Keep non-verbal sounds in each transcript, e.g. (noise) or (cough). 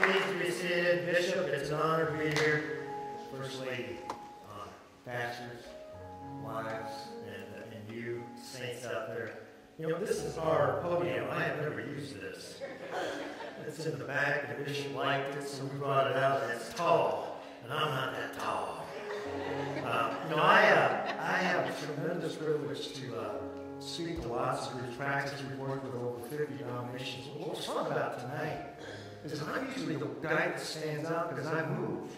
Please be seated. Bishop, it's an honor to be here. First Lady, uh, pastors, wives, and, and you saints out there. You know, this is our podium. I have never used this. It's in the back. The bishop liked it, so we brought it out. It's tall, and I'm not that tall. Uh, you know, I, uh, I have a tremendous privilege to uh, speak to lots of groups, practice. We've worked with over 50 denominations. What we're talking about tonight is I'm usually the guy that stands out because I move.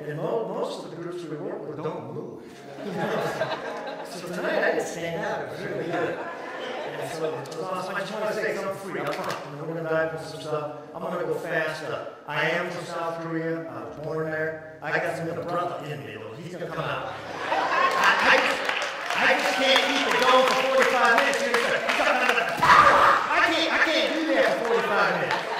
And mo- most of the groups we work with don't move. (laughs) so tonight I just stand out. It was really good. And so awesome. I just want to say something free. We're going to dive into some stuff. I'm going to go fast. Uh, I am from South Korea. I was born there. I got some little brother in me, though. He's going to come out. I, I, I just can't keep it going for 45 minutes. I can't, I can't do that for 45 minutes.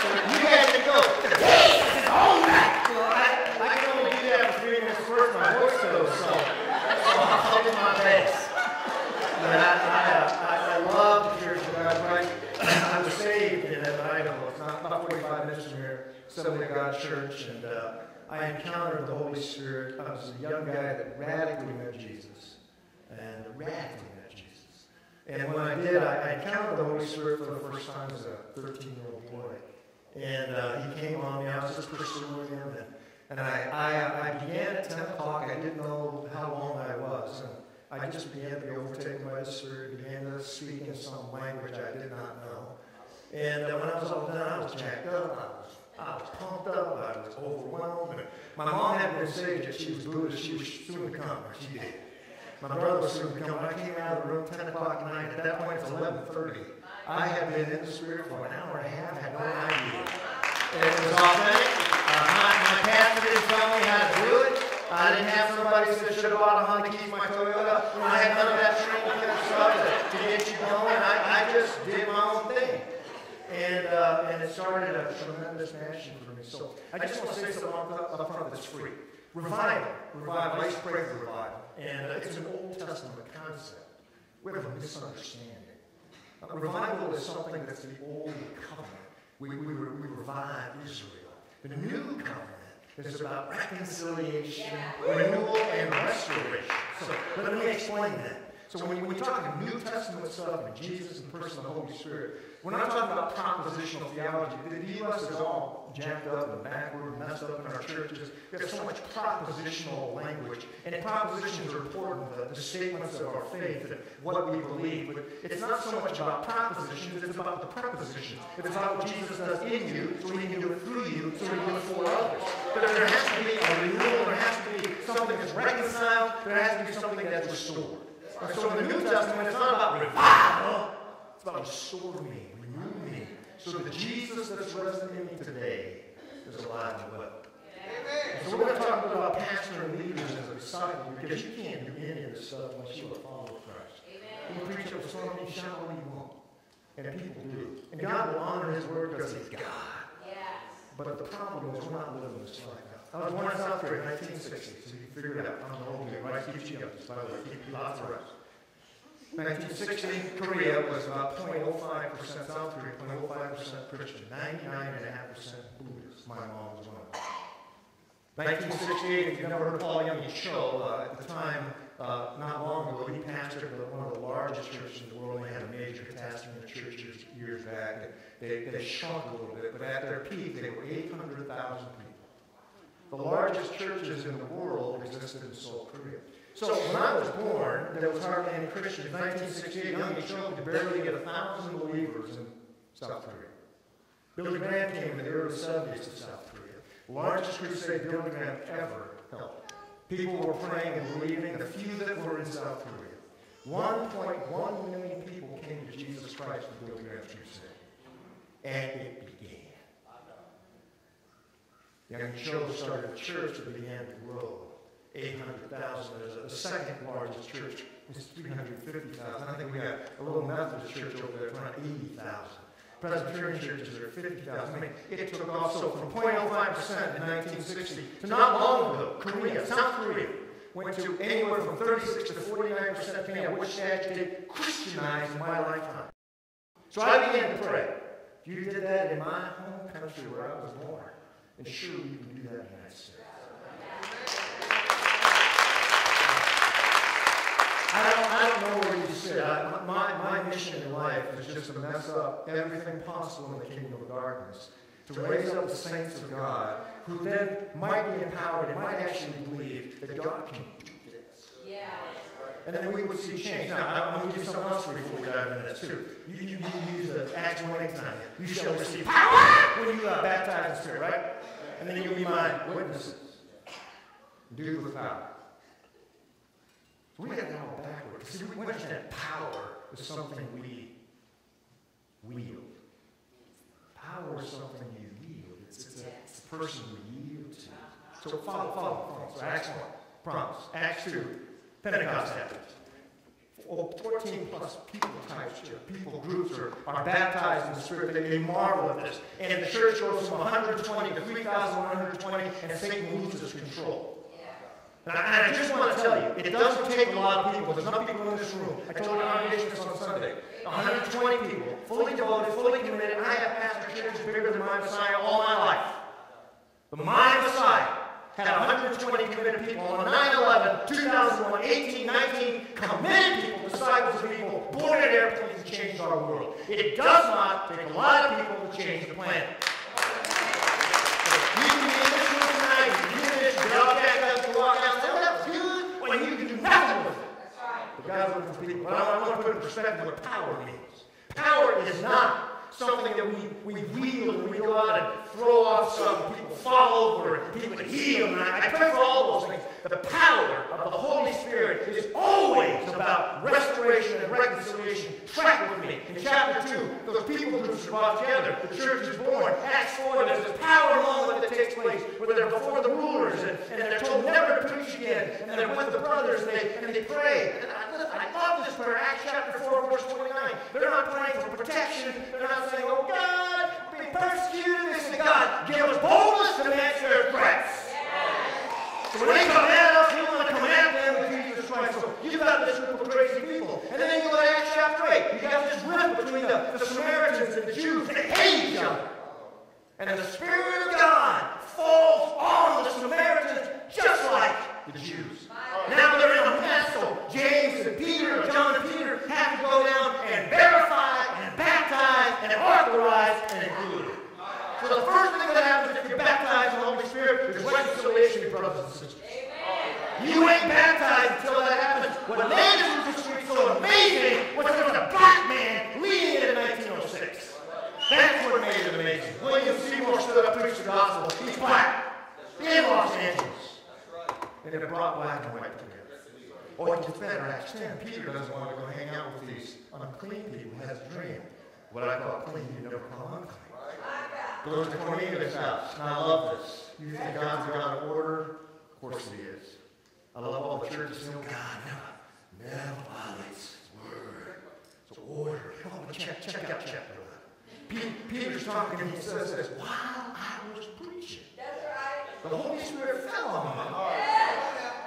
So you guys can go, Jesus is on that. So I, I can only do that for three minutes first. My voice goes, so, so I'll do my best. But I, I, I, I love the Church of God Christ. I was saved in Idaho. It's not about 45 minutes from here. Assembly of God Church, and uh, I encountered the Holy Spirit. I was a young guy that radically met Jesus, and radically met Jesus. And when I did, I, encountered the Holy Spirit for the first time as a 13-year-old boy. And uh, he came on me. I was just pursuing him, and, and I, I, I began at 10 o'clock. I didn't know how long I was. And, I just began to be overtaken by the Spirit, began to speak in some language I did not know. And uh, when I was all done, I was jacked up. I was, I was pumped up. I was overwhelmed. My mom hadn't been saved yet. She was Buddhist. She was soon to come. She did. My brother was soon to come. I came out of the room 10 o'clock at night, at that point it's 11.30. I had been in the Spirit for an hour and a half. had no idea. It was authentic. Uh, my, pastor didn't tell me how to do it. I didn't have somebody say, should have bought a Honda Keys my Toyota. I had none of that and stuff to, to get you going. I, I just did my own. And, uh, and it started a tremendous passion for me. So I just want to say something up, up front that's free. Revival. Revival. I used pray for revival. And uh, it's an Old Testament concept. We have a misunderstanding. Uh, revival is something that's the old covenant. We, we, we revive Israel. The new covenant is about reconciliation, renewal, and restoration. So let me explain that. So when, when you talk New Testament stuff and Jesus and the person of the Holy Spirit, we're not talking about propositional theology. The U.S. is all jacked up and backward messed up in our churches. We have so much propositional language. And propositions are important, the, the statements of our faith and what we believe. But it's not so much about propositions, it's about the prepositions. It's about what Jesus does in you, so he can do it through you, so he can do it for others. But there has to be a renewal, there has to be something that's reconciled, there has to be something that's restored. And so in the New Testament, it's not about revival. It's about restore me, renew me, so that Jesus that's resident in me today is alive and well. And so we're going to talk about pastor and leaders as a disciple because you can't do any of this stuff unless you're a follower of Christ. You can preach up storm, you shout all you want. And people do. And God will honor his word because he's God. Yes. But the problem is we're not living this life. I was born in South Korea in 1960, so you can figure it out. I'm the old guy, right? Keeps you up, by the way. Keep lots of rest. 1960, Korea was about 0.05% South Korea, 0.05% Christian, 99.5% Buddhist. My mom was one of them. 1968, if you've never heard of Paul Yonggi Cho, uh, at the time, uh, not long ago, he pastored one of the largest churches in the world. They had a major catastrophe in the church years, years back. They, they shrunk a little bit, but at their peak, they were 800,000 people. The largest churches in the world existed in Seoul, Korea. So when I was born, there was hardly any Christians. In 1968, Yonggi Cho could barely get a thousand believers in South Korea. Billy Graham came in the early 70s to South Korea. Largest crusade Billy Graham ever held. People were praying and believing, the few that were in South Korea. 1.1 million people came to Jesus Christ with Billy Graham's crusade. And it began. Yonggi Cho started a church that began to grow. 800,000. There's a second largest church. It's 350,000. I think we got a little Methodist church over there around 80,000. Presbyterian churches are 50,000. I mean, it took off. So from 0.05% in 1960 to not long ago, Korea, South Korea, went to anywhere from 36 to 49%, depending on which statute did Christianize in my lifetime. So I began to pray. If you did that in my home country where I was born. And surely you can do that in the United States. I don't, I don't know where you sit. I, my, my mission in life is just to mess up everything possible in the kingdom of darkness. To raise up the saints of God who then might be empowered and might actually believe that God can do this. Yeah. And then we would see change. Now, I'm going to do something else before we dive into this, too. You, you, you use the Acts 1 8 time. You shall receive power when you are baptized in the Spirit, right? And then you'll be my witnesses. Do with power. So we got that all backwards. See, we understand power is something we wield. Power is something you wield. It's, it's, a, it's a person you yield to. So follow, follow, follow. So Acts 1, promise. Acts 2, Pentecost happens. 14 plus people types, here, people groups are, are baptized in the Spirit. They, they marvel at this. And the church goes from 120 to 3,120, and Satan loses control. And I, just want to tell you, it doesn't take a lot of people. There's enough people in this room. I told the congregation this on Sunday. 120 people, fully devoted, fully committed. I have pastored churches bigger than my Messiah all my life. But my Messiah had 120 committed people on 9-11, 2001, 18, 19 committed people, disciples of people, boarded airplanes and changed our world. It does not take a lot of people to change the planet. You can be in this room tonight, you can get all jacked up and walk out and say, well, that was good, when you can do nothing with it. God's people. But I want to put in perspective what power means. Power is not something that we, we wield and we go out and throw off some, people fall over, and people healed. And I, I pray for all those things. The power of the Holy Spirit is always about restoration and reconciliation. Track with me. In chapter 2, those people groups are brought together. The church is born. Acts 4, there's this power moment that takes place where they're before the rulers and, and they're told never to preach again. And they're with the brothers and they, and they pray. And I, I love this prayer. Acts chapter 4, verse 29. They're not praying for protection. They're not saying, oh God, be persecuted. Say, God, give us boldness to answer their threats. So when they come at us, we want to come at them with Jesus Christ. So you've got this group of crazy people. And then you go to Acts chapter 8. You got this rift between the, the Samaritans and the Jews. They hate each other. And the Spirit of God falls on the Samaritans just like the Jews. Now they're in a mess, so James and Peter, John and Peter have to go down and verify and baptize and authorize and include. So the first thing that happens if you're baptized in the Holy Spirit is reconciliation, brothers and sisters. You ain't baptized until that happens. What made Azusa Street so amazing was there was a black man leading it in 1906. That's what made it amazing. William Seymour stood up, preached the gospel. He's black. In Los Angeles. And it brought black and white together. Or it gets better, Acts 10. Peter doesn't want to go hang out with these unclean people. He has a dream. What I call clean, you never call unclean. Goes to Cornelius' house. And I love this. Do you think God's a God of order? Of course he is. I love all the churches saying, oh, God never, never violates his word. So order. Come on, check, check out chapter 11. Peter's talking and he says this, while I was preaching, That's right. the Holy Spirit fell on me.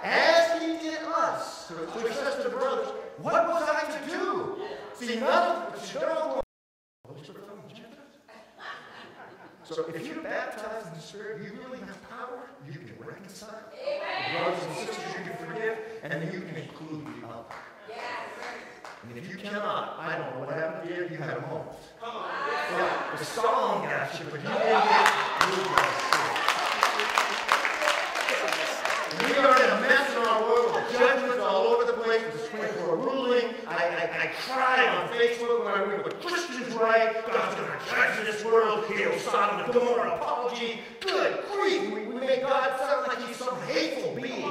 As he did us. So he says to the brothers, what was I to do? See, none of the Holy Spirit fell on the Gentiles. So if you're baptized in the Spirit, you really have power. You can reconcile. Brothers and sisters, you can forgive, and then you can include the other. And if you cannot, I don't know what happened to you. You had a moment. Come Yeah, the song got you, but you didn't get moved by Spirit. We are in a mess in our world. Judgments all over the place. The Supreme Court ruling. I, I, I cried on Facebook when I read what Christians write. God's going to judge this world. He'll Sodom and Gomorrah apology. Good grief. We, we make God sound like he's some hateful being.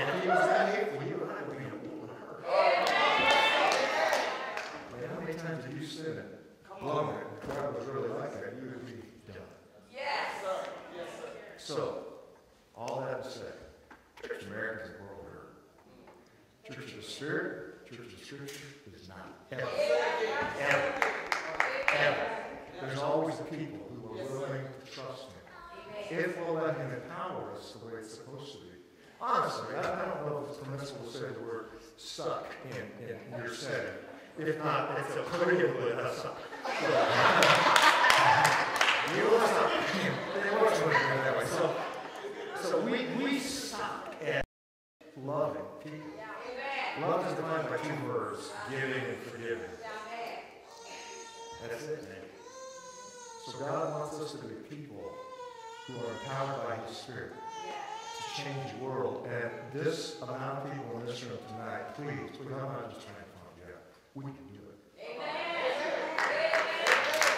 And if he was that hateful, you and I would be in a war with her. Man, how many times have you sinned and blown it and God was really like that? You would be done. So, all that to say, Church of America is a world hurt. Church of the Spirit, Church of Scripture is not. Ever. Ever. Ever. There's always people who are willing to trust Him. If we'll let Him empower us the way it's supposed to be. Honestly, I, I don't know if it's permissible to say the word suck in, in your setting. If not, it's a Korean wood. That's not. You know what's up? They want to do it that way. So, so we, we suck at loving people. Love is defined by two words, giving and forgiving. That's it, man. So God wants us to be people who are empowered by His Spirit to change the world. And this amount of people in this room tonight, please, please, I'm not just trying to find you out. We can do it.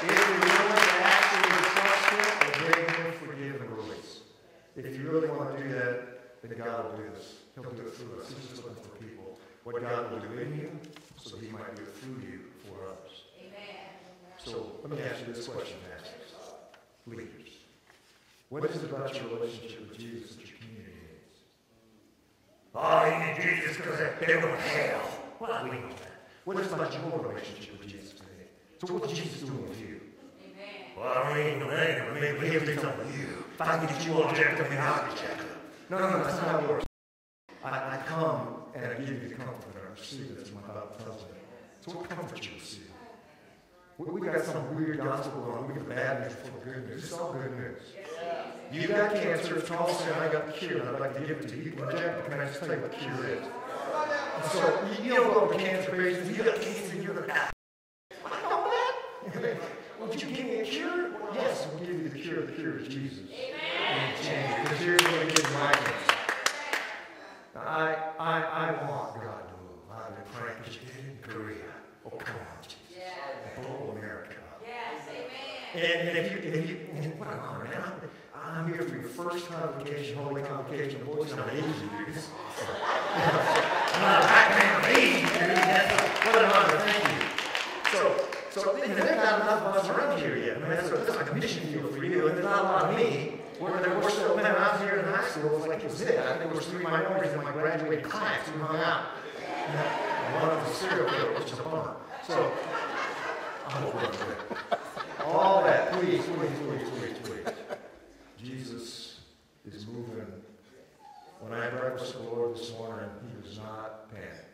If you're willing to actually trust Him, obey Him, forgive, and release. If you really want to do that, then God will do this. He'll do it through us. He's just looking for people. What God will do in you, so He might do it through you for others. So let me ask you this question, pastors, leaders. What is it about your relationship with Jesus that your community needs? Oh, you need Jesus because they're going to hell. Well, we know that. What is it about your relationship with Jesus today? So what's Jesus doing with you? Well, I don't need no name. Maybe he'll do something with you. If I can get you all jacked up, maybe I'll get jacked up. No, no, no, that's not how it works. I, I come and I give you the comfort that I receive that's my Bible tells me. So what comfort you receive? We, we got some weird gospel going on. We got bad news before good news. It's all good news. You got cancer, it's all sin, I got the cure, and I'd like to give it to you. You can reject it, can I just tell you what the cure is? And so, you, you don't go to cancer patients, you got cancer, you're to die. I know that. Would you give me a cure? Yes, we'll give you the cure. The cure is Jesus. Amen. And the cure is going to give my Now, I, I, I want God to move. I've been praying because you did in Korea. Oh, come on, Jesus. Blow America up. And, and if you, if you, and what am I, man? I'm, here for your first convocation, holy convocation. Boy, it's not easy, dude. I'm not a black man, I'm easy, what an honor. Thank you. So, so there's not enough of us around here yet. I mean, that's, that's like a mission field for you, and there's not a lot of me. Where there were so, man, I was here in high school, it was like it was it. I think there was three minorities in my graduating class who hung out. And one of was serial killer, which is a bummer. So. All that, please, please, please. Jesus is moving. When I had breakfast with the Lord this morning, he was not panicked.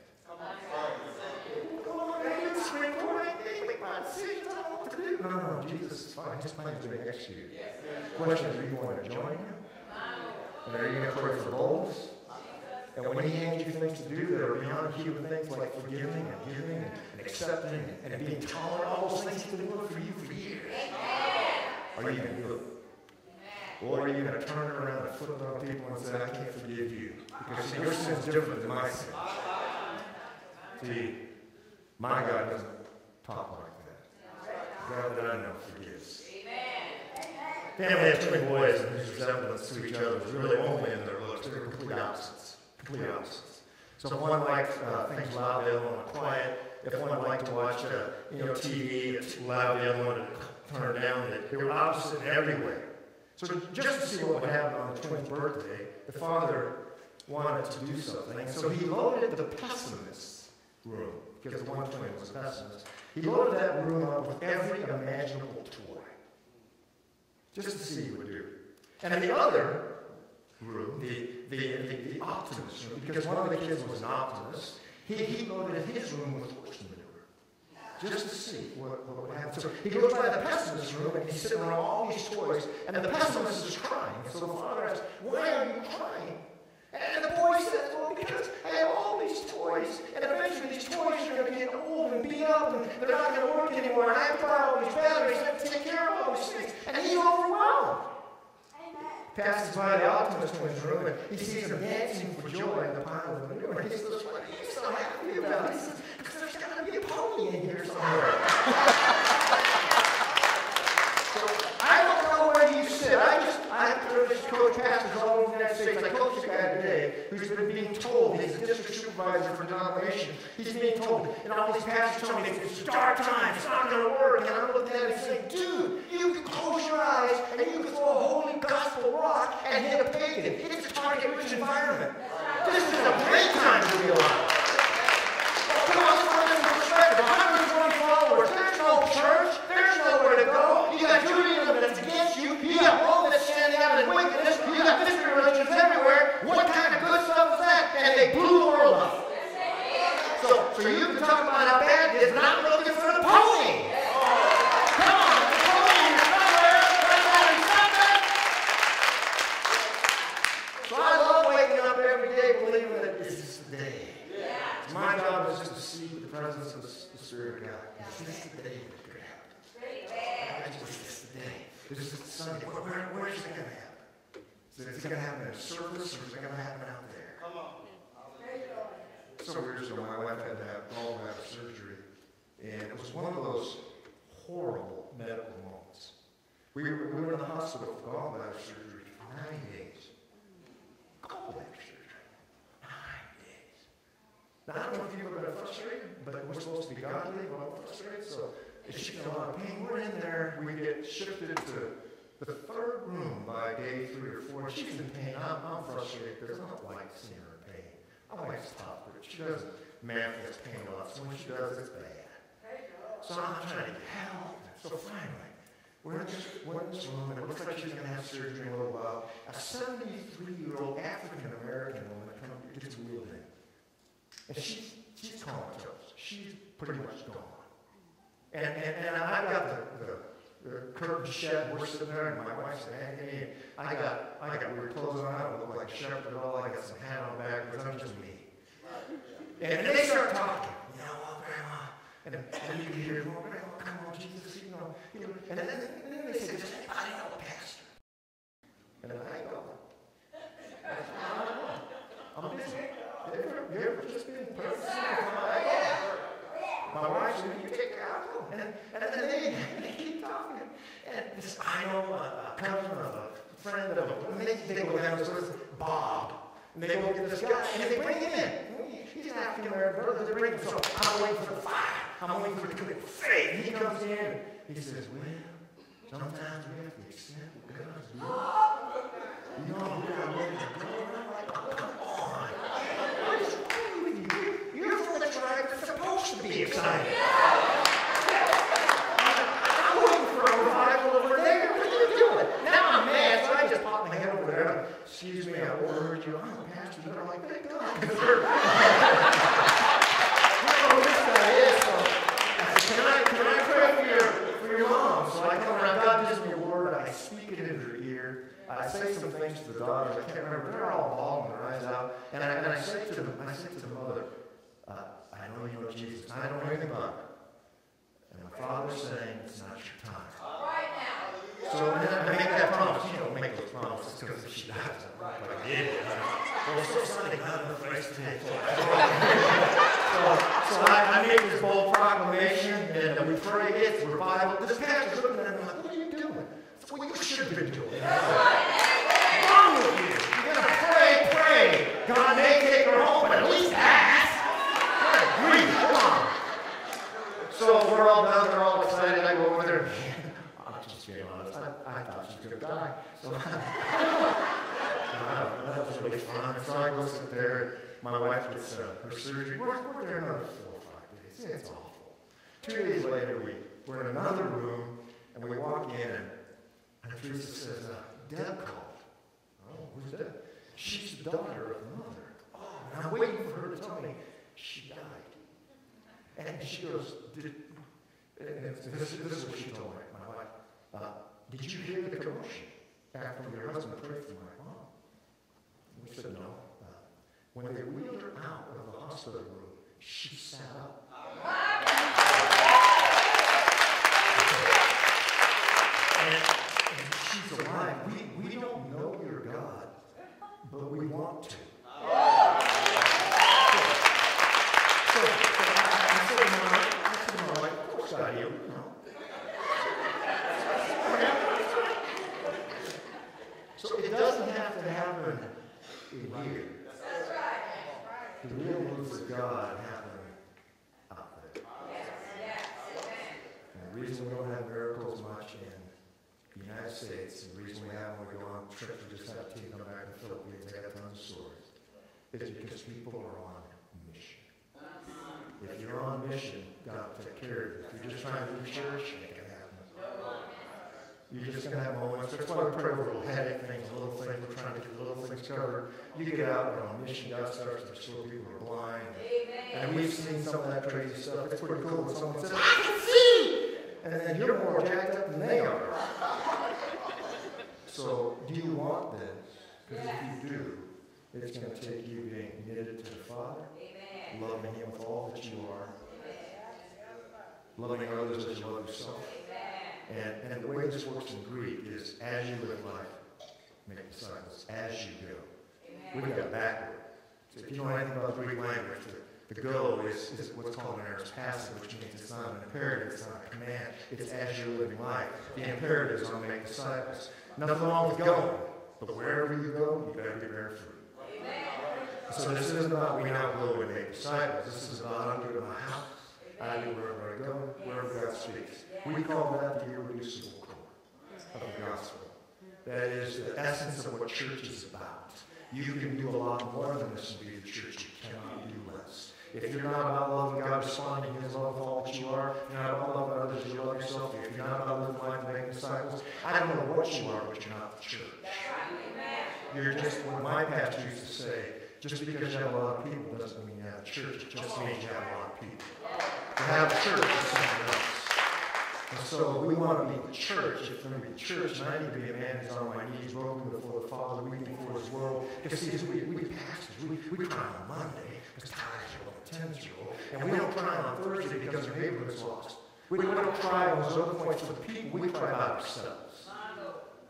Come on, man, it's spring break. They make my decisions. I don't know what to do. No, no, no, Jesus is fine. His plan is to make. Question is, are you going to join him? And are you going to pray for boldness? And when he hands you things to do that are beyond human things like forgiving and giving and, accepting and, being tolerant, all those things he's been doing for you for years. Are you going to do it? Or are you going to turn around and flip on people and say, I can't forgive you? Because see, your sin's different than my sin. See, my God doesn't talk like that. God that I know. Family has twin boys, and whose resemblance to each other was really only in their looks. They were complete opposites. Complete opposites. So if one liked uh, things loud, the other one quiet. If one liked to watch, uh, you know, TV, it's loud, the other one would turn down. They were opposite in every way. So just to see what would happen on the twins' birthday, the father wanted to do something. So he loaded the pessimist room, because one twin was a pessimist. He loaded that room up with every imaginable toy, just to see what would do. And in the other room, the, the, the, the optimist room, because one of the kids was an optimist, he, he loaded his room with horse manure just to see what, what would happen. So he goes by the pessimist room and he's sitting around all these toys, and the pessimist is crying. So the father asks, Why are you crying? And the boy says, Well, because I have all these toys, and eventually these toys are going to get old and beat up, and they're not going to work anymore, and I have to buy all these batteries, and I have to take care of all these things. And he's overwhelmed. Passes by the optimist twins room, and he sees them dancing for joy in the pile of manure. And he says, What are you so happy about? He says, Because there's got to be a pony in here somewhere. (laughs) so I don't know where you sit. I just, To coach pastors all over the United States. I coached a guy today who's been being told, he's a district supervisor for denomination, he's being told, and all these pastors tell me, it's dark time, it's not going to work. And I'm looking at him and saying, dude, you can close your eyes and you can throw a holy gospel rock and hit a pagan. It's a target-rich environment. This is a great time to be alive. Come on, this in perspective. 120 followers. There's no church. There's nowhere to go. You got Judaism religions everywhere. What kind of good stuff is that? And they blew the world up. So, so you can talk about how bad it is, but I'm looking for the pony. Come on, the is somewhere. So I love waking up every day believing that this is the day. My job is just to see the presence of the Spirit of God. This is the day that could happen. I just, this is the day. This is the Sunday. Where, where, is it going to happen in a service or is it going to happen out there? Come on. Several years ago, my wife had to have gallbladder surgery, and it was one of those horrible medical moments. We were, we were in the hospital for gallbladder surgery for nine days. Gallbladder surgery. Nine days. Now, I don't know if you've ever been frustrated, but we're supposed to be godly, but I'm frustrated, so if she's in a lot of pain, we're in there, we get shifted to the third room by day three or four. She's in pain. I'm, I'm frustrated because I don't like seeing her in pain. I like to stop her. She doesn't manifest pain a lot, so when she does, it's bad. So I'm trying to help. So finally, we're in, this, we're in this room, and it looks like she's going to have surgery in a little while. A 73-year-old African-American woman comes, gets wheeled in. And she's, she's comatose. She's pretty much gone. And, and, and I've got the, the curtain shed, we're sitting there, and my wife's saying, hey, I got, I got weird clothes on, I don't look like a shepherd at all, I got some hat on backwards, I'm just me. And, they start talking, you know, oh, grandma, and, and you hear, oh, grandma, come on, Jesus, you know, and then, and then they say, does anybody know a pastor? And then I go, I'm busy. You ever, just been perfect? My wife you take them. And, and, and they, they keep talking. And this, I know a, a cousin of a friend of a, they, they go down to Bob. And they go get this guy, and they bring him in. He's an African American brother. They bring him. So I'm waiting for the fire. I'm waiting for the commit faith. And he comes in. He says, well, sometimes we have to accept what God's doing. You know, we're ready to go. And I'm like, oh, come on. I just agree with you. You're from the tribe that's supposed to be excited. I'm waiting for a revival over there. What are you doing? Now I'm mad, so I just pop my head over there. Excuse me, I overheard you. I'm a pastor. They're like, thank God. (laughs) (laughs) you know who this guy is. So I said, can I, can I pray for your, for your mom? So I come around. God gives me a word. I speak it into her ear. I say some things to the daughters. I can't remember. They're all bawling their eyes out. And I, and I say to them, I say to the mother, uh, I know you know Jesus. I don't know anything about him. And my father's saying it's not your time. So then I make that promise. You don't make those promises because if she dies, I'm like I did. Well, so Sunday, The. So, so I, I make this bold proclamation, and we pray it's revival. This pastor's looking at me like, what are you doing? That's what you should have been doing. What's wrong with you? You're going to pray, pray. God may take her home, but at least ask. Grief, come on. So we're all done, they're all excited. I go over there. (laughs) I'm just being honest. I, I thought she was going to die. So (laughs) uh, that was really fun. So I go sit there. My wife gets uh, her surgery. We're, we're there another four or five days. It's awful. Two days later, we, we're in another room, and we walk in, and, and Teresa says, uh, Deb called. Oh, who's Deb? She's the daughter of the mother. Oh, and I'm waiting for her to tell me she died. And she goes, did, and this, this is what she told me, my wife. Uh, did you hear the commotion after your husband prayed for my mom? We said, no. When they wheeled her out of the hospital room, she sat up. And, and she's alive. We, we don't know your God, but we want to. So, so I, I said to my wife, I said to my wife, of course God healed, you know. So it doesn't have to happen in here. The real moves of God happen out there. And the reason we don't have miracles much in the United States, the reason we have when we go on trips, we just have to come back to the Philippines, they got tons of stories, is because people are on mission. If you're on mission, God will take care of you. If you're just trying to do church, it gonna happen. You're just going to have moments. That's why we pray over little headache things, little things. We're trying to get little things covered. You get out, we're on mission. God starts to restore people who are blind. And we've seen some of that crazy stuff. It's pretty cool when someone says, I can see! And then you're more jacked up than they are. So, do you want this? Because if you do, it's going to take you being knitted to the Father, loving Him with all that you are, loving others as you love yourself. And, and the way this works in Greek is as you live life, make disciples, as you go. We got backward. So if you know anything about Greek language, the, the go is, is what's called an aorist passive, which means it's not an imperative, it's not a command. It's as you're living life. The imperative is on make disciples. Nothing wrong with going, but wherever you go, you better be bear fruit. So this isn't about we now go and make disciples. This is about I'm going my house. I do wherever I go, wherever God speaks. We call that the irreducible core of the gospel. That is the essence of what church is about. You can do a lot more than this and be the church. You cannot do less. If you're not about loving God, responding to His love all that you are, you're not about loving others you love yourself, if you're not about living life and making disciples, I don't know what you are, but you're not the church. You're just what my pastor used to say. Just because you have a lot of people doesn't mean you have a church. It just means you have a lot of people. To have a church is something else. And so we want to be the church. If we're going to be church, and I need to be a man who's on my knees, broken before the Father, weeping before his world. Because see, we, we pastors, we, we cry on Monday because tithes are low, tens are low. And we don't cry on Thursday because our neighborhood is lost. We, we don't cry on those other points for the people. We cry about ourselves.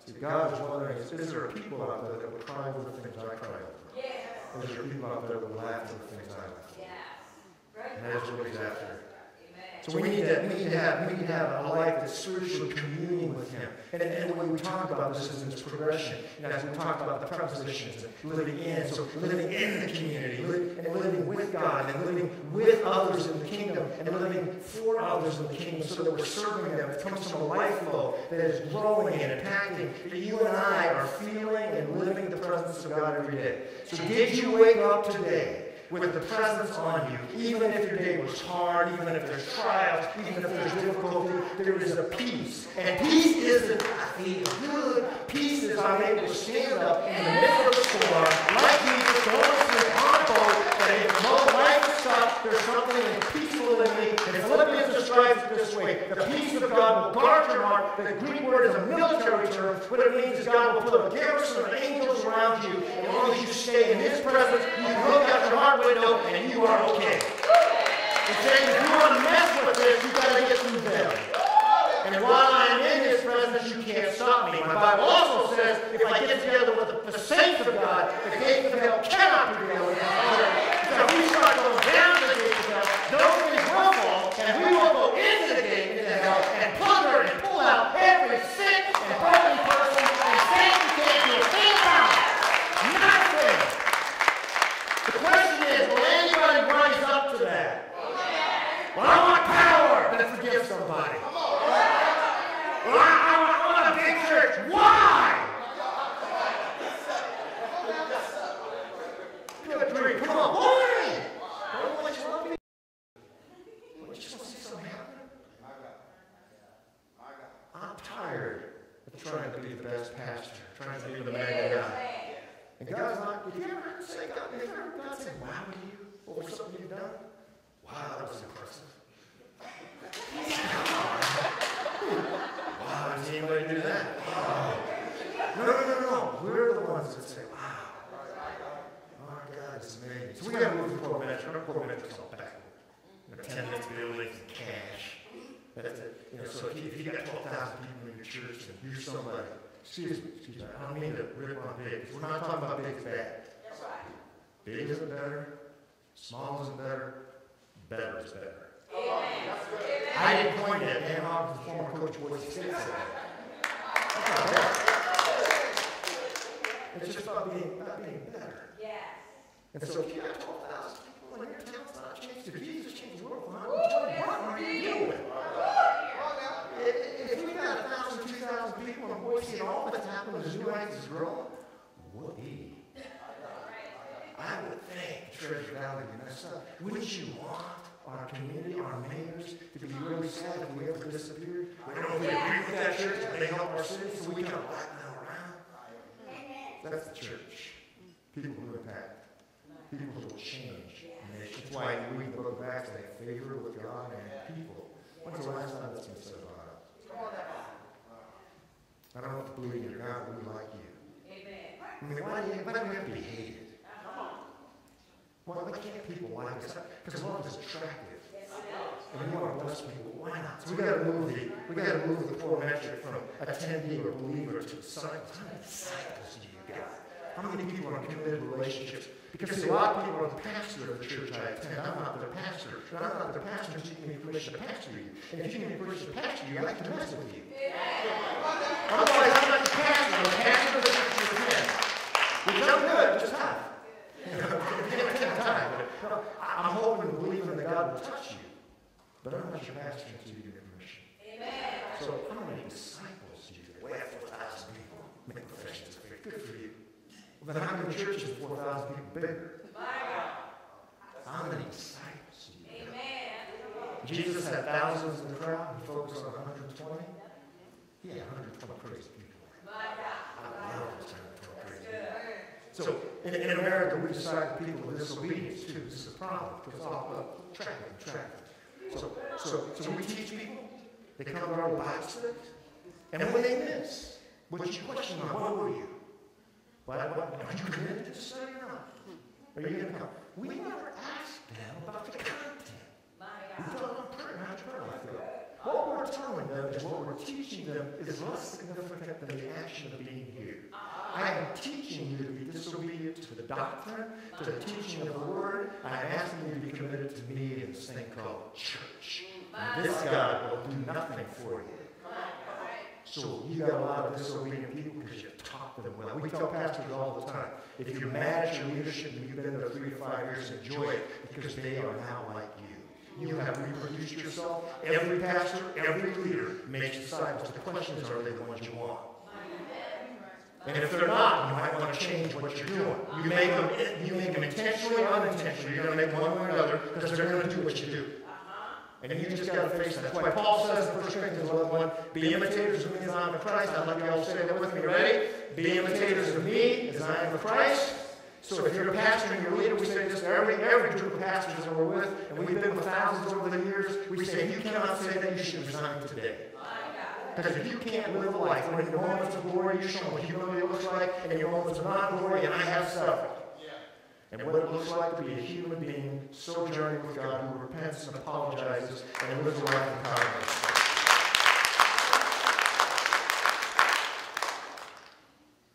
See, God is wondering, is, there a people out there that would cry over the things I cry over? Or is there people out there would laugh over the things I laugh over? And that's what he's after. So we need to, we need to have, we need to have a life that's spiritual communion with Him. And, and when we talk about this is in its progression. Know, as we talked about the prepositions and living in, so living in the community, and living with God, and living with others in the kingdom, and living for others in the kingdom, so that we're serving them. It comes from a life flow that is growing and impacting. That you and I are feeling and living the presence of God every day. So did you wake up today? With the presence on you. Even if your day was hard, even if there's trials, even if there's difficulty, there is a peace. And peace isn't, I feel good. Peace is I'm able to stand up in the midst of the storm, like Jesus, going through a boat, that if the life tough, there's something peaceful in me. And Philippians it this way. The peace of God will guard your heart. The Greek word is a military term. What it means is God will put a garrison of angels around you. And as long as you stay in His presence, you look out your heart window and you are okay. It's saying if you want to mess with this, you've got to get through them. And while I'm in His presence, you can't stop me. My Bible also says if I get together with the, saints of God, the gates of hell cannot prevail against me. We start that's happened is New Heights is growing, whoopee. I would think Treasure Valley mess up. Wouldn't you want our community, our mayors, to be really sad if we ever disappeared? We don't know if we agree with that church, but they help our city, so we of black them around. That's the church. People who impact. People who will change. And That's why we can go back to that favor with God and people. When's the last time that's been said about us? I don't know to believe it or not, but we like you. Amen. I mean, why do you, why do we have to be hated? Come Why, why can't people like us? Because love is attractive. And we want to bless people. why not? So we got to move the we got to move the core metric from attendee or believer to disciple. How many disciples do you got? How many people are in committed relationships? Because see, a lot of people are the pastor of the church I attend. I'm not their pastor. And I'm not their pastor until you give me permission to pastor you. And if you give me permission to pastor you, I like to mess with you. Otherwise, I'm not the pastor. I'm the pastor of the church you attend. Which I'm good, just tough. You know, time. But I'm hoping and believing that God will touch you. But I'm not your pastor until you give me permission. Amen. So how many disciples do you Way up 4,000 people make professions of faith. Good for you. Then how many churches are 4,000 people bigger? How many disciples Amen. Jesus had thousands in the crowd. He focused on 120. He had 120 crazy people. I love this 120 crazy people. So in, in America, we decide people with disobedience too. This is a problem because all uh, traffic, traffic. So, so, so we teach people. They come to our Bible studies, and when they miss, what you question them, what were you? What, what, are you committed to study or not? Are you going to come? We never asked them about the content. We tell them, prayer, your prayer life go? What we're telling them is what we're teaching them is less significant than the action of being here. I am teaching you to be disobedient to the doctrine, to the teaching of the word. I am asking you to be committed to me in this thing called church. And this God will do nothing for you. So you got a lot of disobedient people because you taught them well. We tell pastors all the time, if you're mad at your leadership and you've been there three to five years, enjoy it because they are now like you. You have reproduced yourself. Every pastor, every leader makes disciples. The question is, are they the ones you want? And if they're not, you might want to change what you're doing. You make them, you make them intentionally or unintentionally. You're going to make one way or another because they're going to do what you do. And you just got to face that. That's why Paul says in 1 Corinthians 11, 1, be imitators of me as I am of Christ. I'd like you all to say that with me. Ready? Be imitators of me as I am of Christ. So if you're a pastor and you're a leader, we say this to every, every group of pastors that we're with, and we've been with thousands over the years, we say, you cannot say that you should resign today. Because if you can't live a life when in your moments of glory you show what humility looks like, and your moments of non-glory, and I have suffered. And what it looks like to be a human being sojourning with God who repents and apologizes and lives a life of kindness.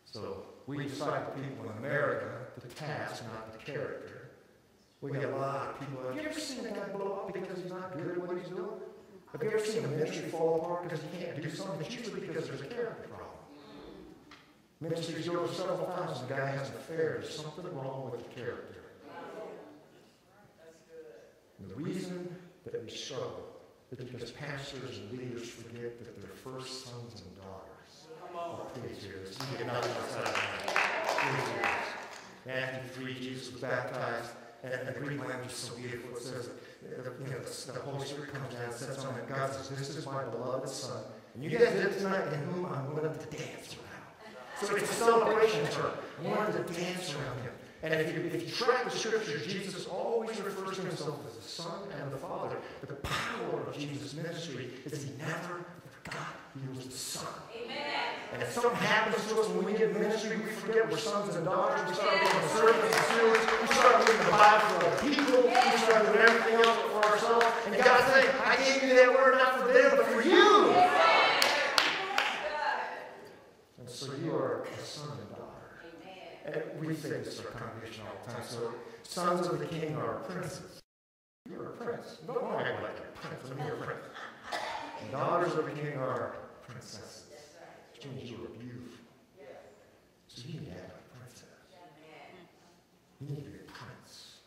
So we disciple people in America the task, not the character. We got a lot of people. Have you ever seen a guy blow up because he's not good at what he's doing? Have you ever seen a ministry fall apart because he can't do something? It's usually because there's a character problem. Ministries go to several thousand, the guy has an affair. There's something wrong with the character. And the reason that we struggle is because pastors and leaders forget that they're first sons and daughters. Please hear this. You get out outside Matthew 3, Jesus was baptized, and the Greek language is so beautiful. It says, you know, the Holy Spirit comes down and sits on him. God says, This is my beloved Son. And you guys did tonight, in whom I'm willing to dance. So it's a celebration term. Wanted to dance around him. And if you, if you track the scriptures, Jesus always refers to himself as the Son and the Father. But the power of Jesus' ministry is he never forgot he was the Son. Amen. And if something happens to us when we get ministry, we forget we're sons and daughters. We start being servants and stewards. We start reading the Bible for other people. We start doing everything else for ourselves. And God's saying, I gave you that word not for them, but for you. So you are a son and and we say this to our congregation all the time. So, sons of the king are princes. You're a prince. Don't act like a prince. I'm a prince. And daughters of the king are princesses. Which means you are beautiful. So you need to act like a princess. You need to be a prince.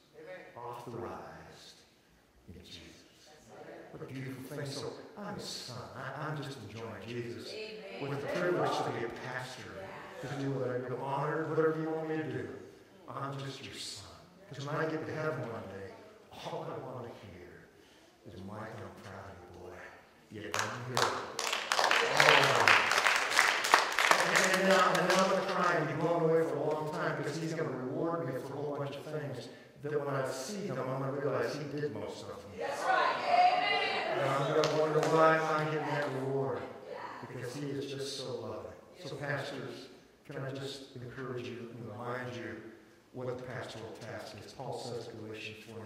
Authorized in Jesus. What a beautiful thing. So I'm a son. I, am just enjoying Jesus with the privilege to be a pastor to do whatever you honor, whatever you want me to do. I'm just your son. Because when I get to heaven one day, all I want to hear is, Mike, I'm proud of you, boy. Yeah, I'm here. And now, and I'm going to cry and be blown away for a long time because he's going to reward me for a whole bunch of things that when I see him, I'm going to realize he did most of them. That's right. Amen. And I'm going to wonder why I'm not getting that reward because he is just so loving. So, pastors, can I just encourage you and remind you what the pastoral task is? Paul says in Galatians 4.19,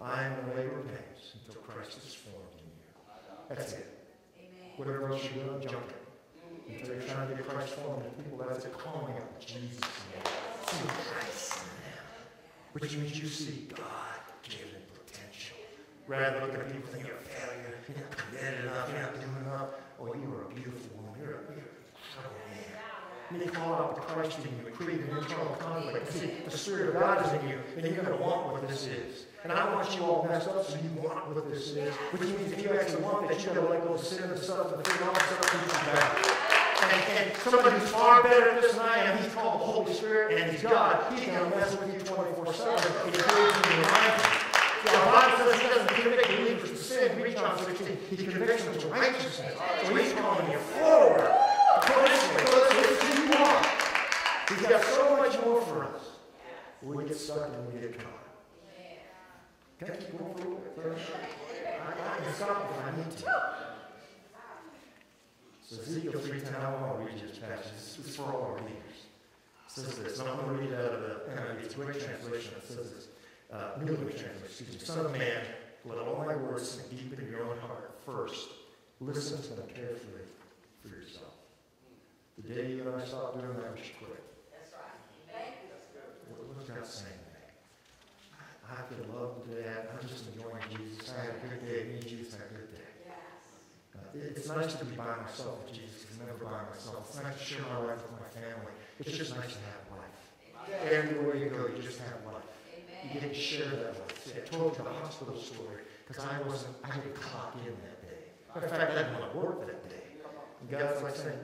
I am in labor pains until Christ is formed in you. That's it. Whatever else you're doing, jump it. Until you're trying to get Christ formed in people, that's it. Calling out Jesus'. See Christ in them. Which means you see God-given potential. Rather than looking at people thinking you're a failure, you're not committed enough, you're not doing enough. Oh, you are a beautiful woman. You're a, you're a incredible man. And you call out the Christ in you, create an internal conflict. You See, the Spirit of God is in you, and you're going to want what this is. And I want you all messed up so you want what this is. Which means if you actually want that, you got to let go of sin and stuff and figure out stuff keeps you back. And, and somebody who's far better at this than I am, he's called the Holy Spirit, and he's God. He's going to mess with you 24 7. And he creates you and reminds you. The Bible says he doesn't convict believers to sin. Read John 16. He convicts them to righteousness. So he's calling you forward. Go this way. Go this way. This is who you are. He's got so much more for us. We get stuck and we get caught. Can I keep going for a little bit? I, I can stop if I need to. So Ezekiel 3.10, I want to read this passage. This is for all our leaders. It says this, and I'm going to read it out of the NIV. It's a great translation. It says this. Uh, New English translation, excuse me. Son of man, let all my words sink deep into your own heart. First, listen to them carefully for yourself. The day you and I stop doing that, we should quit. That's right. What was God saying to me? I feel love today. I'm just enjoying Jesus. I had a good day. Me and Jesus had a good day. Yes. Uh, It's nice to be by myself with Jesus. I'm never by myself. It's nice to share my life with my family. It's just nice to have life. Everywhere you go, you just have life. Amen. You get to share that life. See, I told you the hospital story because I wasn't, I didn't clock in that day. In fact, I didn't want to work that day. And God's like saying,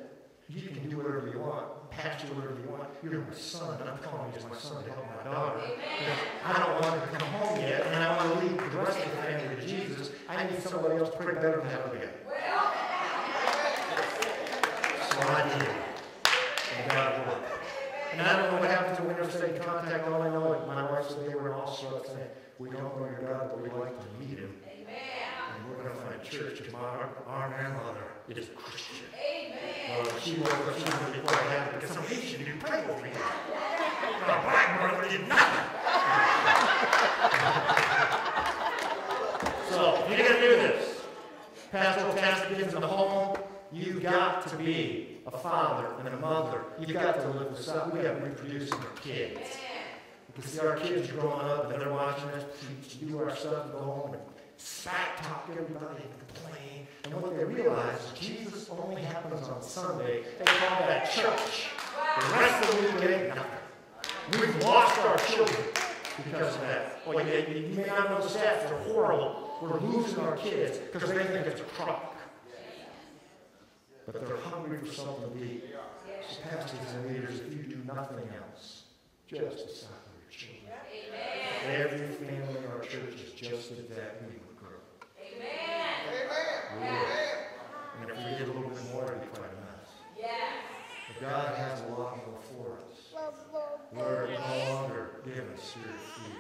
you can do whatever you want, pastor whatever you want. You're my son, and I'm calling you as my son to help my daughter. I don't want her to come home yet, and I want to lead the rest of the family to Jesus. I need somebody else to pray better than that again. So I did. And God worked. And I don't know what happened to Winter State Contact. All I know is my wife said they were all struck saying, we don't know your God, but we'd like to meet him. And we're going to find a church tomorrow. Our grandmother is a Christian. Well, she woke up, was really quite happy because some Haitian dude prayed over here. But a black brother did nothing. (laughs) So, you're going to do this. Pastoral task begins in the home. You've got to be a father and a mother. You've got to live this up. We've got to reproduce in our kids. You can see our kids growing up and they're watching us preach, do our stuff, go home and smack talk everybody and complain. And what they realize Jesus only happens on Sunday. They call that church. The rest of the week it ain't nothing. We've lost our children because of that. Well, you, you may not know the stats, they're horrible. We're losing our kids because they think it's a crock. But they're hungry for something to eat. So pastors and leaders, if you do nothing else, just disciple your children. Every family in our church is just as that we would grow. We would. And if we did a little bit more, it'd be quite a mess. But God has a lot more for us. We're no longer given a spirit of fear,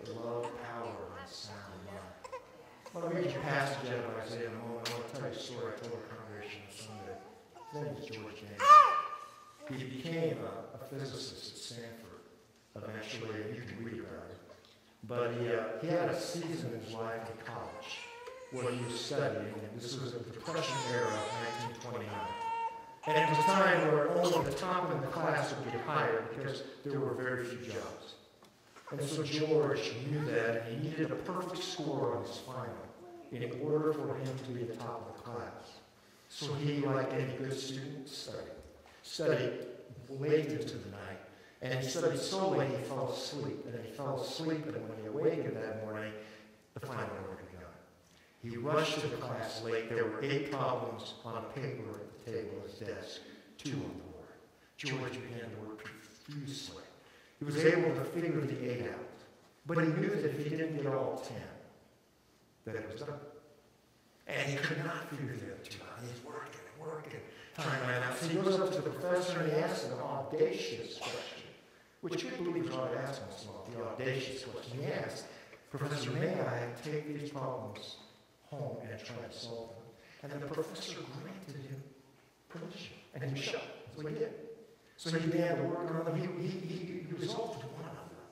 but love, power, and sound mind. I want read you a passage out of Isaiah in a moment. I want to tell you a story I told our congregation on Sunday. His name is George James. He became a, a physicist at Stanford eventually, and you can read about it. But he, uh, he had a season in his life in college where he was studying, and this was the Depression era of 1929. And it was a time where only the top in the class would get hired because there were very few jobs. And so George knew that, he needed a perfect score on his final in order for him to be the top of the class. So he, like any good student, studied. Studied late into the night. And he studied so late he fell asleep. And he fell asleep, and when he awakened that morning, the final word had begun. He rushed to the class late. There were eight problems on a paper at the table at his desk, two on the board. George began to work profusely. He was able to figure the eight out. But he knew that if he didn't get all ten, that it was done. And he could not figure the other two out. He's working and working. Time ran out. So he goes up to the professor and he asks an audacious question, which good believers ought to ask themselves, the audacious question. He asked, Professor, may I take these problems home and try to solve them? And the professor granted him permission. And he was shocked. That's what he did. So he began to work on them. He, he, he, he resolved one of them.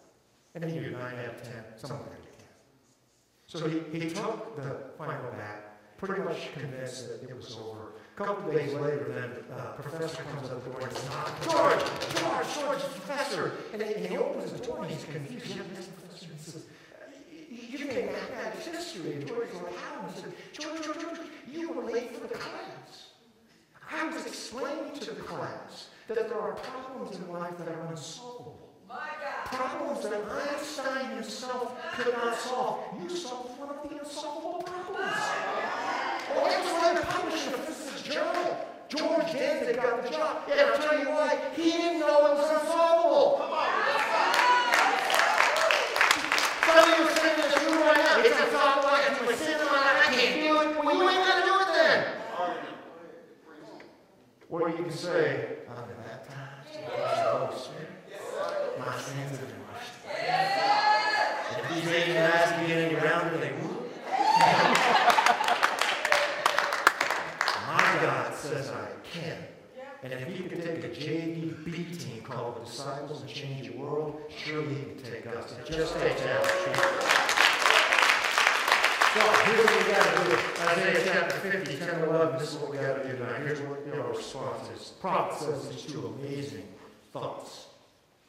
And then he knew 9 out of 10, something like that. So he, he took the final back pretty much convinced that it was over. A couple days later, then, uh, professor comes up the door and says, George, George, George, it's professor. And he, and he opens the door and he's confused. Yeah, yes, professor. And he says, you made mathematics history. And George goes, how? And he said, George, George, George, you were late for the class. I was explaining to the class that there are problems in life that are unsolvable. Problems that Einstein himself could not solve. You solved one of the unsolvable problems. Oh, that's why they're published in a physics journal. George Dantzig got the job. And I'll tell you why. He didn't know it was unsolvable. Some of you sitting in this room right now. It's unsolvable. I can do a on it. I can't do it. Well, you ain't gonna do it then. Or you can say, I'm baptized in the Holy Spirit. My sins have been washed. If these can get any rounder, they would. My God says I can. And if a JVB team called the Disciples and change the world, surely he can take us. It just takes action. So here's what we got to do. Isaiah chapter 50, 10 11. This is what we got to do tonight. Here's what you know, our response is. Prophet says these two amazing thoughts.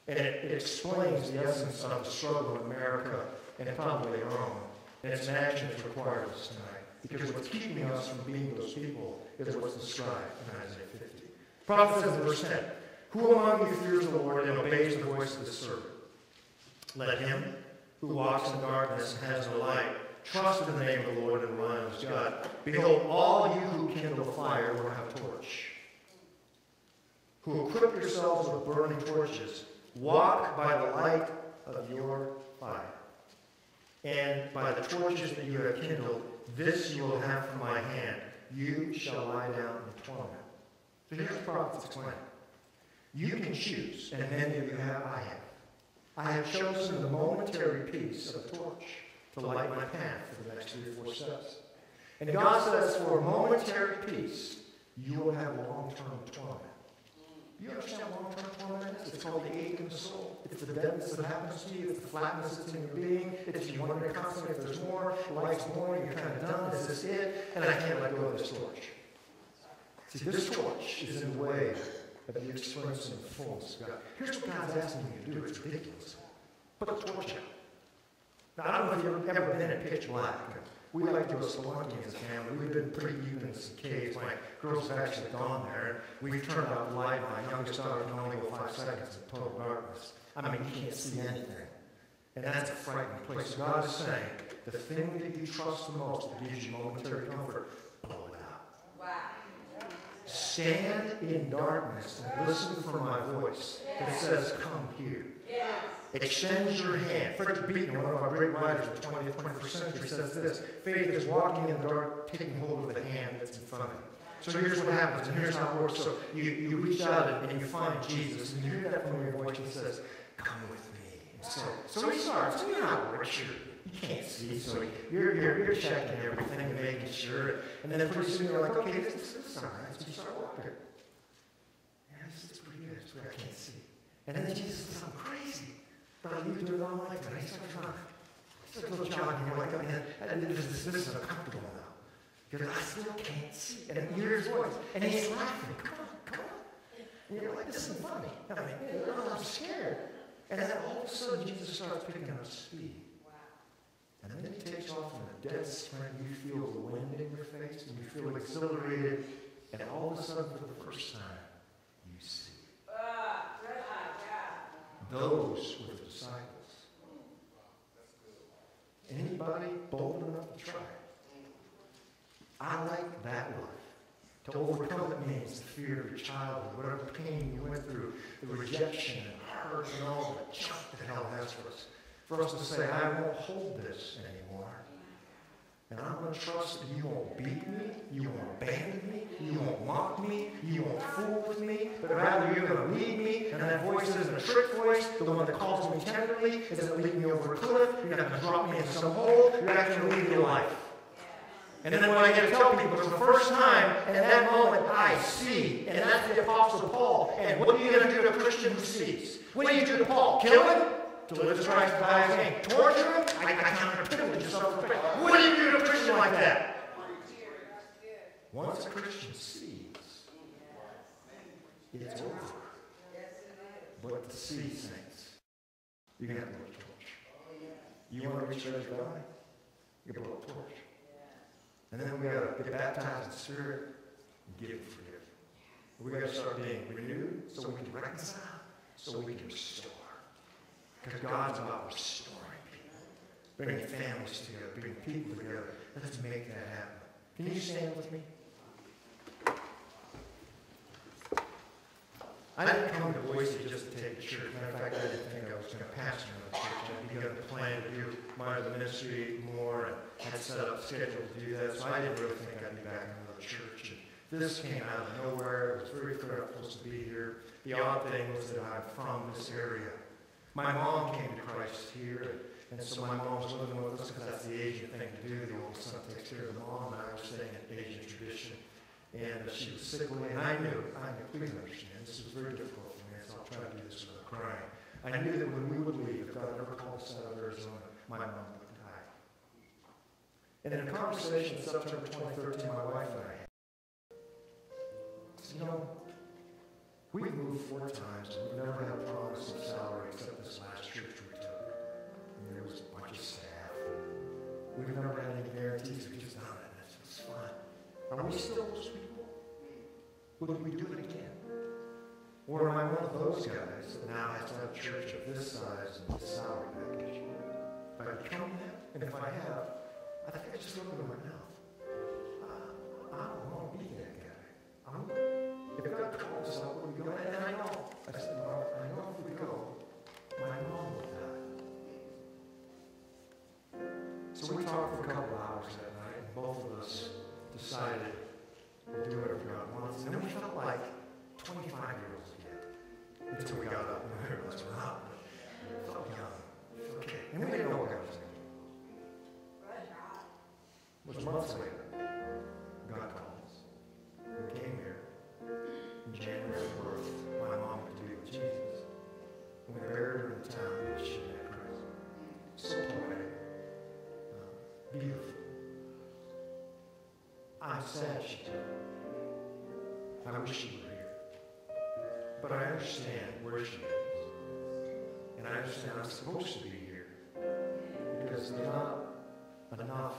And it, it explains the essence of the struggle in America and probably our own. And it's an action that's required us tonight. Because what's keeping us from being those people is what's described in Isaiah 50. Prophet says in verse 10, Who among you fears the Lord and obeys the voice of the servant? Let him who walks in darkness and has no light trust in the name of the Lord and on his God. Behold, all you who kindle fire will have a torch. Who equip yourselves with burning torches, walk by the light of your fire. And by the torches that you have kindled, this you will have from my hand. You shall lie down in torment. So here's the prophet's explaining. You can choose, and many of you have, I have. I have chosen the momentary peace of a torch to light my path for the next three or four steps. And God says, for a momentary peace, you will have long-term torment. You understand what long-term torment is? It's called the ache in the soul. It's the deadness that happens to you. It's the flatness that's in your being. It's you wondering constantly if there's more. Life's boring. You're kind of done. This is this it? And I can't let go of this torch. See, this torch is in the way of you experiencing the fullness of God. Here's what God's asking you to do. It's ridiculous. Put the torch out. Now, I don't know if you've ever been in pitch black. We like to go spelunking as a family. We've been pretty deep in some caves. My girls have actually gone there. We've turned out the light. My youngest daughter can only go five seconds in total darkness. I mean, you can't see anything. And that's a frightening place. God is saying, the thing that you trust the most that gives you momentary comfort, blow it out. Wow. Stand in darkness and listen for my voice that says, Come here. Extend your hand. Frederick Buechner, one of our great writers of the 20th, 21st century, says this Faith is walking in the dark, taking hold of the hand that's in front of you. So here's what happens, and here's how it works. So you, you reach out and, and you find Jesus, and you hear that familiar voice that says, Come with me. And so, so he starts. And you're not rich. You're, you can't see, so you're, you're, you're checking everything and making sure. And then pretty soon you're like, okay, this, this is all right. So you start walking. Yeah, this is pretty good. It's where I can't see. And then Jesus says, I'm crazy. But you do it all like that. He starts running. He starts little jogging. You're like, oh, man, and this, this, this is uncomfortable now. Because I still can't see. And you hear his voice. And he's laughing. Come on, come on. And you're like, this is funny. I mean, I'm scared. And then all of a sudden, Jesus starts picking up speed. And then he takes off in a dead sprint. You feel the wind in your face, and you feel exhilarated. And all of a sudden, for the first time, you see. Those were the disciples. Anybody bold enough to try it? I like that life. To overcome it means the fear of your childhood, whatever pain you went through, the rejection and hurt and all the junk that hell has for us. For us to say, I won't hold this anymore. And I'm going to trust that you won't beat me, you won't abandon me, you won't mock me, you won't fool with me, but rather you're going to lead me, and that voice isn't a trick voice, the one that calls me tenderly, isn't leading me over a cliff, you're not going to drop me into some hole, you're actually lead me life. And then when I get to tell people, it's the first time, in that moment, I see. And that's the Apostle Paul. And what are you going to do to a Christian who sees? What do you do to Paul? Kill him? To live his Christ by his name. Torture him? I, I count it a privilege of self-respect. What do you do to a Christian like that? Once a Christian sees, it's over. But to see you're going to have to blow torch. You want to reach out God? You blow a torch. And then we got to get baptized in the Spirit and give and forgive. We got to start being renewed so we can reconcile, so we can restore. Because God's about restoring people, bringing families together, bringing people together. Let's make that happen. Can you stand with me? I didn't come to Boise just to take a church. Matter of fact, I didn't think I was going to pastor another church. I begun to plan to do my other ministry more and had set up scheduled to do that. So I didn't really think I'd be back in another church. And this came out of nowhere. It was very clear I'm supposed to be here. The odd thing was that I'm from this area. My mom came to Christ here, and, and so my mom was living with us because that's the Asian thing to do. The old son takes care of the mom, and I was staying in Asian tradition. And uh, she was sickly, and I knew, I knew, please understand, this was very difficult for me, so I'll try to do this without crying. I knew that when we would leave, if God ever called us out of Arizona, my mom would die. And in a conversation in September 2013, my wife and I had, you know, we've moved four times, and we've never had a promise of salary except this last church we took. And there was a bunch of staff. We've never had any guarantees, we just done it, it's, it's fun. Are we still those people? Would we do it again? Or am I one of those guys that now has to have a church of this size and this salary package? Have I become that? And if I have, I think I just opened my mouth. I, I don't want to be that guy. I'm, go. And I know, I said, well, I know if we go, my mom will die. So we talked for a couple hours that night, and both of us decided we'll do whatever God wants. And then we felt like 25 year olds again. Until we got up and we realized we're not. We felt young. Okay. And we didn't know what God was doing. It was months later. God called us. We came here. I wish she were here. But I understand where she is. And I understand I'm supposed to be here. Because there's not enough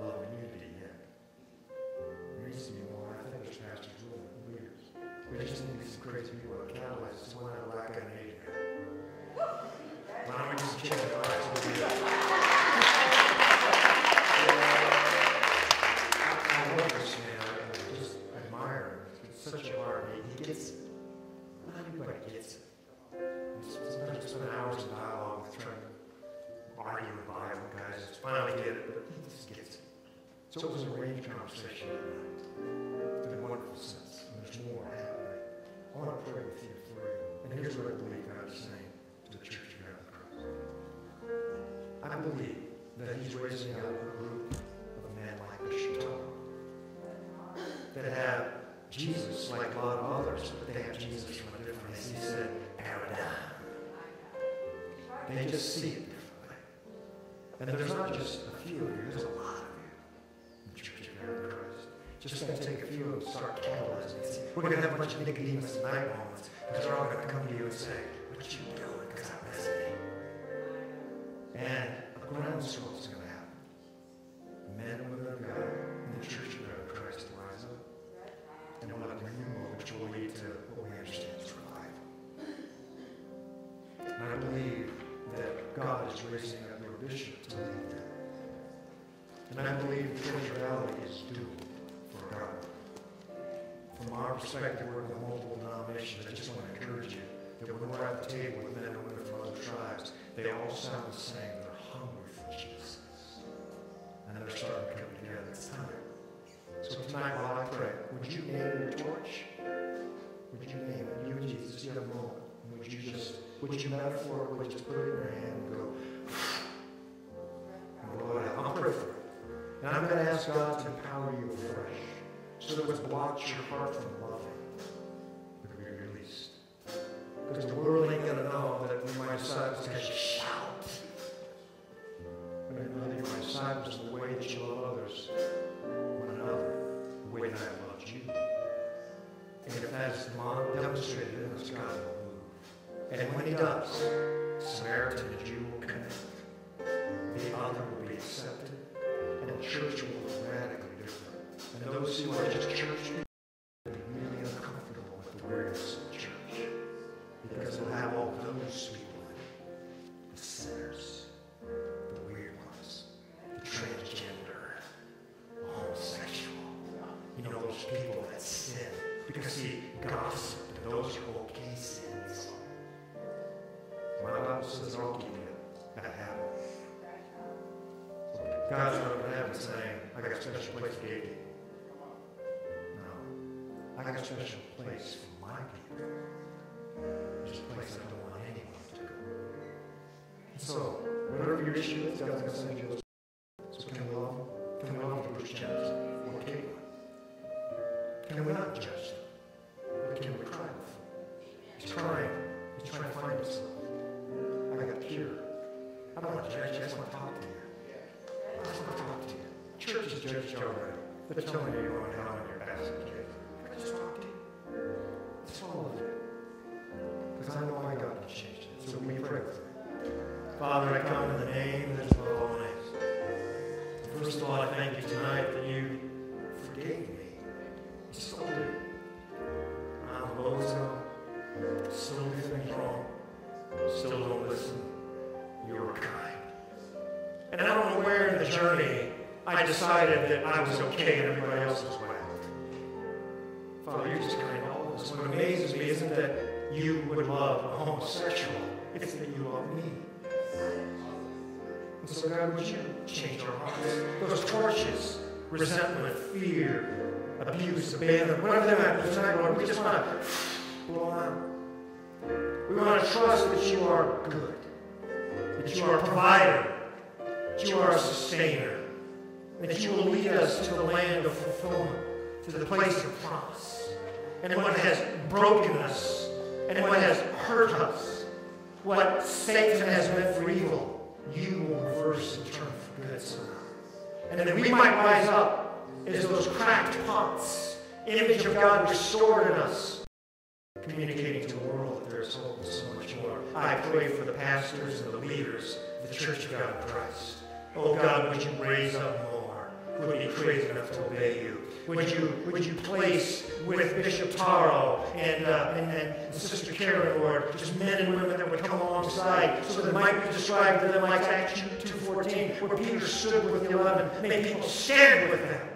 love and unity yet. There needs to be more. I think pastors and leaders. We just need some crazy people to catalyze this one lack of an agent. Why don't we just change our So it was a range conversation that night. It's wonderful sense. And there's more happening. I want to pray with you for you. And here's what I believe God is saying to the church of God Christ. I believe that He's raising up a group of men like Bishop that have Jesus like a lot of others, but they have Jesus from a different, as he said, paradigm. They just see it differently. And there's not just a few there's a lot Just going to take a few and start catalyzing it. We're going to have a bunch of Nicodemus tonight moments because they're all going to come to you and say, What you doing? Because I'm listening. And a groundswell is going to happen. Men and women of God in the Church of Christ rise up. And we'll have a renewal which will lead to what we understand as revival. And I believe that God is raising up your bishop to lead that. And I believe Church Valley is for From our perspective, we're in the multiple denominations. I just want to encourage you that when we're at the table with men and women from other tribes, they all sound the same. They're hungry for Jesus. And they're starting to come together. It's time. So tonight while I pray, would you name your torch? Would you name it? You and Jesus, you have a moment. Would you just, would you metaphorically just put it in your hand and go, and blow it out? I'll pray for it. And I'm going to ask God to empower you afresh so that what blocks your heart from loving would be released. Because the world ain't going to know that when my disciples said, shout. But I know that you're my disciples in the way that you love others, one another, the way that I loved you. And has demon- demonstrated in us, God will move. And when He does, Samaritan and Jew will connect. The other will be accepted, and the church will. And those who are just church people will be really uncomfortable with the weirdness of church. Because it'll have all those people in. The sinners, the weird ones, the transgender, the homosexual. You know, those people that sin. Because see, gossip and those are okay sins. My Bible says they're okay at heaven. God's not in heaven saying, I got a special place for you. I got a special place for my people. There's a place I don't want anyone to go. And so, whatever your issue is, God's going to send you. Decided that I was okay and everybody else's way. Father, you're just kind to all of us. What amazes me isn't that you would love a homosexual, it's that you love me. And so, God, would you change our hearts? Those torches, resentment, fear, abuse, abandonment, whatever they might be tonight, Lord, we just want to blow. We want to trust that you are good, that you are a provider, that you are a sustainer, that you will lead us to the land of fulfillment, to the place of promise. And what has broken us, and what has hurt us, what Satan has meant for evil, you will reverse and turn for good. And that we might rise up as those cracked pots, image of God restored in us, communicating to the world that there is hope and so much more. I pray for the pastors and the leaders of the Church of God in Christ. Oh God, would you raise up would be crazy enough to obey you? Would you, would you place with Bishop Taro and, uh, and, and Sister Karen, Lord, just men and women that would come alongside so that it might be described to them like Acts 2.14, where Peter stood with the eleven. May people stand with them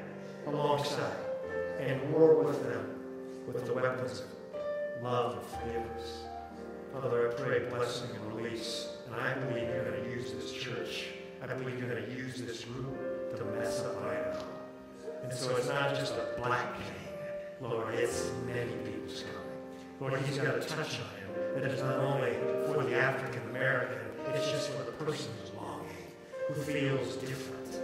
alongside and war with them with the weapons of love and forgiveness. Father, I pray blessing and release. And I believe you're going to use this church. I believe you're going to use this group to mess up Idaho. And so it's not just a black king, Lord, it's many people's coming. Lord, he's got a touch on him that is not only for the African American, it's just for the person who's longing, who feels different.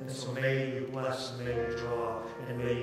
And so may you bless, and may you draw, and may